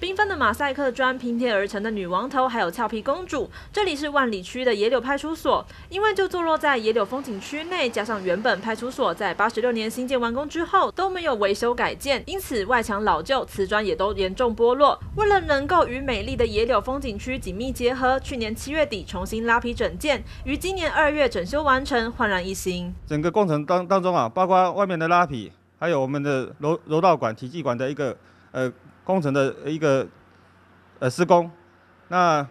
缤纷的马赛克砖拼贴而成的女王头，还有俏皮公主。这里是万里区的野柳派出所，因为就坐落在野柳风景区内，加上原本派出所在八十六年新建完工之后都没有维修改建，因此外墙老旧，瓷砖也都严重剥落。为了能够与美丽的野柳风景区紧密结合，去年七月底重新拉皮整建，于今年二月整修完成，焕然一新。整个工程当当中啊，包括外面的拉皮，还有我们的柔柔道馆、体积馆的一个呃。工程的一个呃施工，那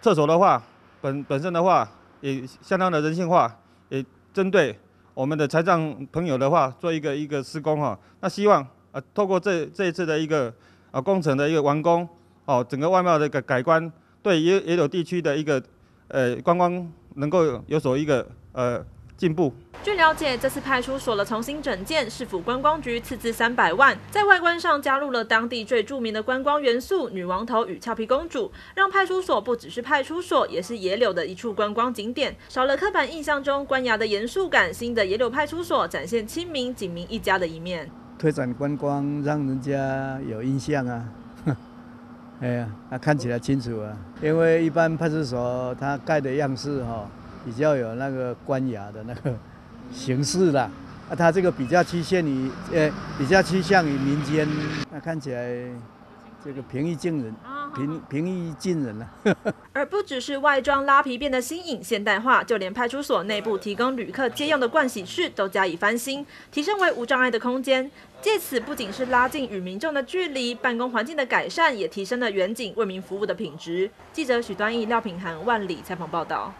厕所的话，本本身的话也相当的人性化，也针对我们的财障朋友的话做一个一个施工哈。那希望啊，透过这这一次的一个啊工程的一个完工，哦，整个外貌的一个改观，对也也有地区的一个呃观光能够有所一个呃进步。据了解，这次派出所的重新整建市府观光局斥资三百万，在外观上加入了当地最著名的观光元素——女王头与俏皮公主，让派出所不只是派出所，也是野柳的一处观光景点。少了刻板印象中官衙的严肃感，新的野柳派出所展现亲民、警民一家的一面。推展观光，让人家有印象啊！哎呀，那看起来清楚啊，因为一般派出所它盖的样式哈，比较有那个官衙的那个。形式啦，啊，它这个比较趋向于，呃，比较趋向于民间，那看起来这个平易近人，平平易近人了。而不只是外装拉皮变得新颖现代化，就连派出所内部提供旅客借用的盥洗室都加以翻新，提升为无障碍的空间。借此不仅是拉近与民众的距离，办公环境的改善也提升了远景为民服务的品质。记者许端义、廖品涵、万里采访报道。